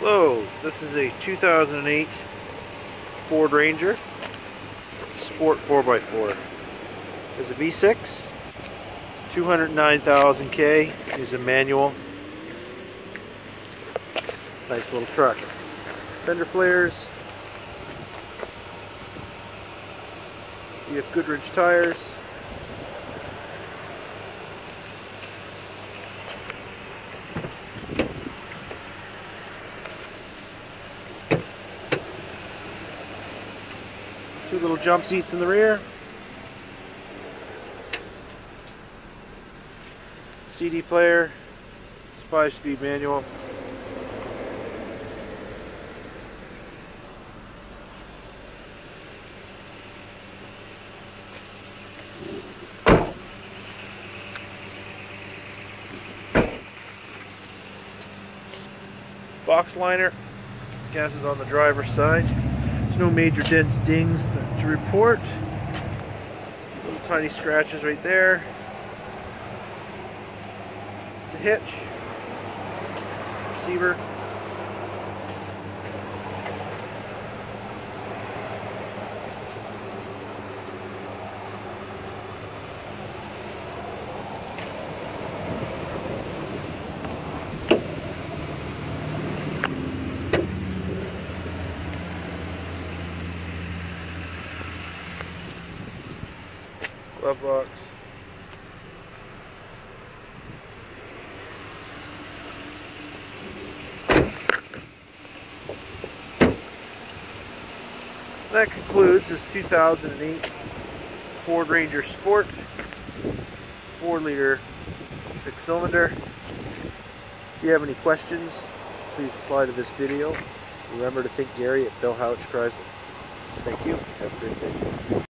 Hello, this is a 2008 Ford Ranger Sport 4x4. It's a V6, 209,000 K, is a manual. Nice little truck. Fender flares. You have Goodrich tires. Two little jump seats in the rear. CD player, five speed manual. Box liner, gas is on the driver's side. No major dents, dings to report. Little tiny scratches right there. It's a hitch. Receiver. Glove box. That concludes this 2008 Ford Ranger Sport 4 liter 6 cylinder. If you have any questions, please reply to this video. Remember to thank Gary at Bill Howich Chrysler. Thank you. Have a great day.